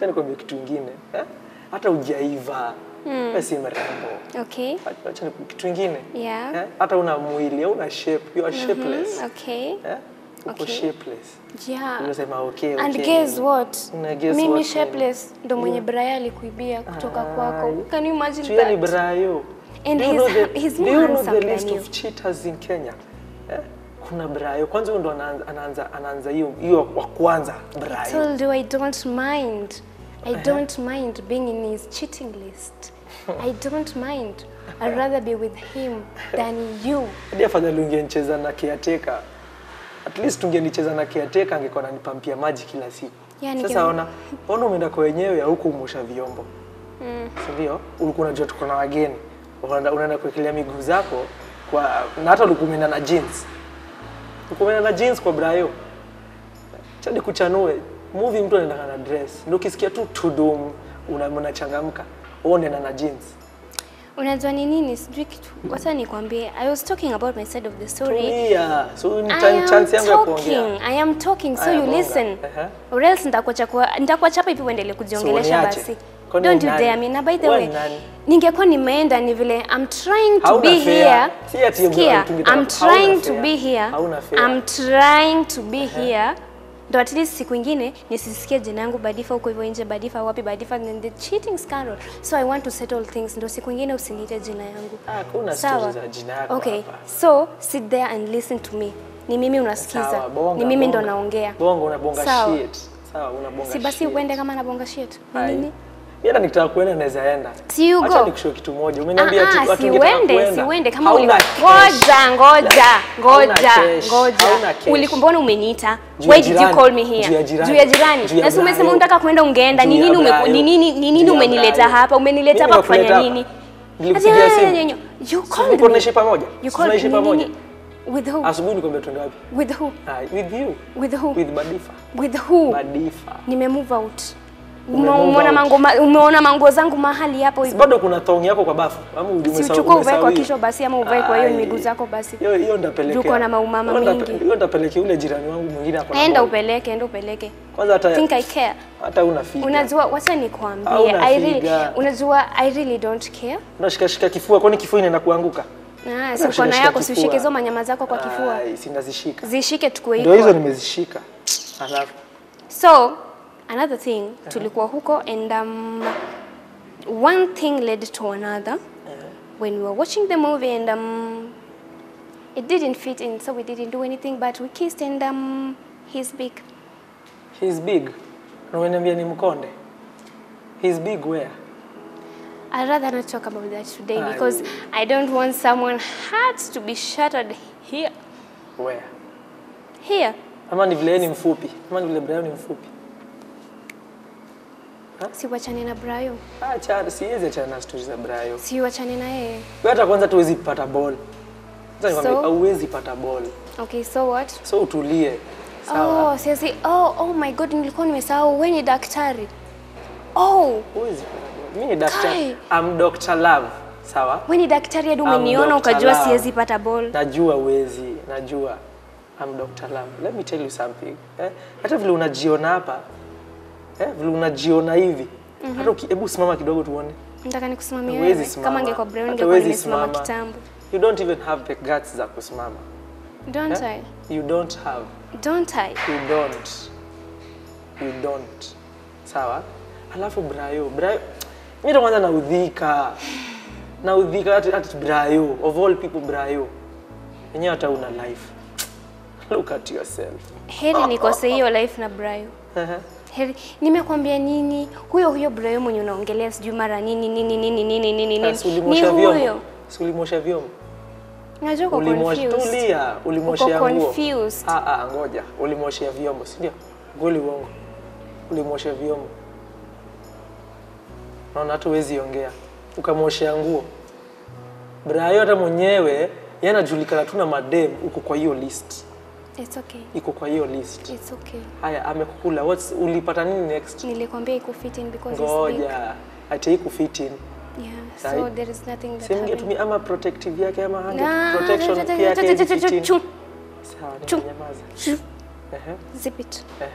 Acha nikwambie kitu kingine eh? hata ujaiva wewe si mrembo Okay. acha nikwambie kitu kingine Yeah. eh? hata una mwili una shape you are shapeless Okay. eh? uko Okay. shapeless Yeah. unasema okay, okay. And guess what? Na guess Mimi what, shapeless ndo mwenye Brian alikuibia kutoka kwako. Can you imagine Tuya ni that? Brayo. And Do you he's- know the- he's do you know the list of cheaters in Kenya? Eh? Kuna Brayo. Kwanza ndo anaanza anaanza hiyo hiyo wa kwanza I Brayo. told you I don't mind. I don't mind being in his cheating list. I don't mind. I'd rather be with him than you. Ndio afadhali ungenicheza na caretaker. At least ungenicheza na caretaker angekuwa ananipampia maji kila siku. Yani Sasa ona, ona umeenda kwa wenyewe ya huku umosha vyombo. Si ndio? Ulikuwa unajua tuko na wageni. Unaenda kuwekelea miguu zako kwa na hata ulikuwa na jeans. Ulikuwa na jeans kwa Brayo. Cha nikuchanue. Movie mtu anaenda na dress. Ndio ukisikia tu tudum una unachangamka. uone na na jeans. Unajua ni nini? Sijui kitu. Wacha nikwambie. I was talking about my side of the story. Tulia. So ni I chance yangu ya kuongea. I am talking so Aya, you listen. -huh. Or else nitakuacha kwa nitakuacha hapa hivi uendelee kujiongelesha So, basi. Don't you dare me. Now, by the way, ningekuwa nimeenda ni vile I'm trying to be here. Si Sikia, I'm trying to be here. I'm trying to be here. Ndo at least siku ingine nisisikie jina yangu Badifa huko hivyo nje, Badifa wapi, Badifa and the cheating scandal. So I want to settle things. Ndo siku ingine usiniite jina yangu. Ah, kuna stories za jina yako Okay, hapa. so sit there and listen to me. Ni mimi unasikiza. Sawa, bonga, Ni mimi ndo naongea. Bonga unabonga shit. Sawa, unabonga Si basi shit. uende kama nabonga shit. Nini? Mimi nikitaka kuenda naweza enda. Si you Acha nikushoe kitu moja. Umeniambia tu watu siuende, kuenda. siuende kama uli... Ngoja, ngoja, ngoja, ngoja. Hauna cash. Ulikuwa mbona umeniita? Why did you call me here? Juu ya jirani. Na si umesema unataka kwenda ungeenda. Ni nini ume- ni nini ni nini umenileta hapa? Umenileta hapa kufanya nini? Nilikupigia simu. You Si called me. tunaishi pamoja? You Si called me. pamoja? With who? Asubuhi nikwambia tuende wapi? With who? Ah, with you. With who? With Badifa. With who? Badifa. Nime move out. Umeona mango umeona mango zangu mahali hapo hivyo. bado kuna thong yako kwa bafu? Ama Si umesahau- uchukue uvae kwa kisho basi ama uvae kwa hiyo miguu zako basi. Hiyo hiyo ndapelekea. Juko na maumama Hiyo mingi. Hiyo ndapelekea ule jirani wangu mwingine hapo. Enda upeleke, enda upeleke. Kwanza hata Think I care. hata una figa. Unajua, wacha nikwambie. I really, unajua I really don't care. Unashika shika kifua kwani kifua inaenda kuanguka? Ah, si Hata na yako si ushike hizo manyama zako kwa kifua. Ai, si ndazishika. Zishike tukue Ndio hizo nimezishika. Alafu So, another thing, uh -huh. tulikuwa huko and um, one thing led to another. uh -huh. When we were watching the movie and um, it didn't fit in, so we didn't do anything, but we kissed and um, he's big. he's big. Na unaniambia ni mkonde. He's big where? I'd rather not talk about that today because I don't want someone heart to be shattered here. Where? Here. Ama ni vile ni mfupi? Ama ni vile Brian ni mfupi? Si wachane na Brayo. Acha siwezi achana na stories za Brayo. Si wachane na yeye. Wewe hata kwanza tuwezi pata ball. Sasa So? hauwezi pata ball. Okay, so what? So utulie. Sawa. Oh, siwezi. Oh, oh my god, nilikuwa nimesahau wewe ni daktari. Oh, Huwezi pata ball. Mimi ni daktari. I'm Dr. Love. Sawa? wewe ni daktari hadi umeniona ukajua siwezi pata ball. Najua uwezi, najua. I'm Dr. Love. Let me tell you something. Eh? Hata vile unajiona hapa, eh? vile unajiona hivi. mm Hata uki- hebu simama kidogo tuone. Nataka nikusimamie wewe. Kama angekuwa Brown ingekuwa nimesimama simama. kitambo. You don't even have the guts za kusimama. Don't Eh? I? You don't have. Don't I? You don't. You don't. Sawa? Alafu Brayo, Brayo, mimi ndo kwanza naudhika. Naudhika ati, ati Brayo, of all people Brayo. Yenyewe hata una life. Look at yourself. Heri nikose hiyo life na Brayo. Ehe. Heri, nimekwambia nini? Huyo huyo Brayo mwenye unaongelea sijui mara nini nini nini nini nini nini. Ni vyombo? huyo. Si ulimosha vyombo? Unajua uko Ulimosha confused. tulia, nguo. Uko nguo. Ah ah, ngoja. Ulimoshea vyombo, si ndio? Goli uongo. Ulimosha vyombo. Naona hata huwezi ongea. Ukamoshea nguo. Brayo hata mwenyewe yanajulikana anajulikana tu na madem huko kwa hiyo list. It's okay. Iko kwa hiyo list. It's okay. Haya, amekukula. What's ulipata nini next? Nilikwambia iko fit in because it's big. Ngoja. Ati fit in. Yeah. Sahi. So there is nothing that happened. mngetumia ama protective yake ama hand Nah, protection yake Sawa, Eh. Ehe, Zip it. ehe.